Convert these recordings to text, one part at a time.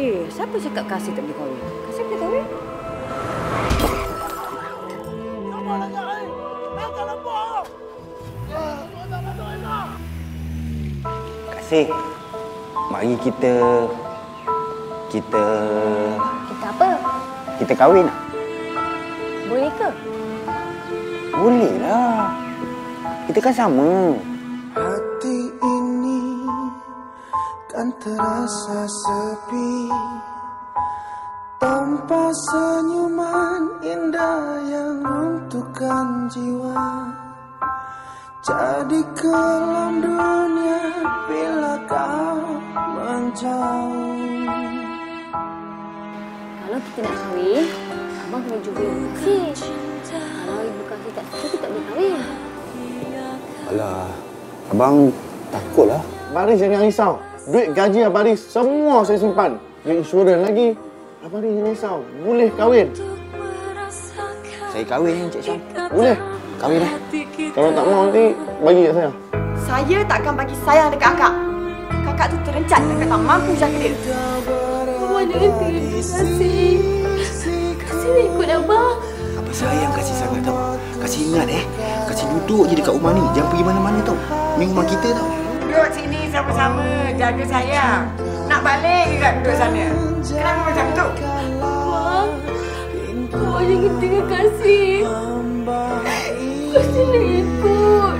Eh, siapa cakap kasih tak boleh kahwin? Kasih boleh kahwin? Kasih. Mari kita... Kita... Kita apa? Kita kahwin tak? Boleh ke? Boleh lah. Kita kan sama. Kan terasa sepi Tanpa senyuman indah yang runtuhkan jiwa Jadi kelam dunia bila kau menjauh Kalau kita nak kahwin, Abang kena jumpa ibu kasih. Kalau ibu kasih tak suka, kita tak boleh kahwin. Alah, abang takutlah. Baris jangan risau. Duit gaji Abang Haris semua saya simpan. Duit insurans lagi. Abang jangan risau. Boleh kahwin. Saya kahwin dengan Encik Syam. Boleh. Kahwin lah. Kalau tak mau nanti bagi kat saya. Saya takkan bagi sayang dekat akak. Kakak tu terencat. Kakak tak mampu jaga dia. Abang jangan tinggal kasih. Kasih nak ikut abang. Apa sayang kasih sangat tau. Kasih ingat eh. Kasih duduk je dekat rumah ni. Jangan pergi mana-mana tau. Ni rumah kita tau. Duduk sini sama-sama. Jaga sayang. Nak balik juga duduk sana. Kenapa macam tu? Abang. Abang jangan tinggal kasih. Kasih nak ikut.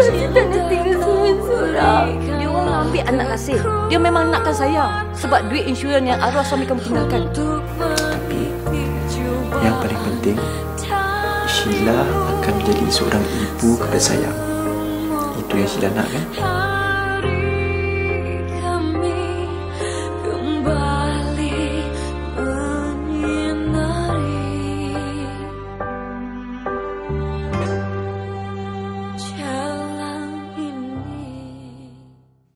Kasih tak nak tinggal seorang-seorang. Dia orang ambil anak kasih. Dia memang nakkan saya. Sebab duit insurans yang arwah suami kamu tinggalkan. Tapi yang paling penting Sheila akan menjadi seorang ibu kepada saya tu yang sudah nak kan Yeah.